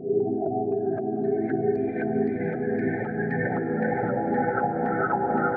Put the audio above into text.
すごい!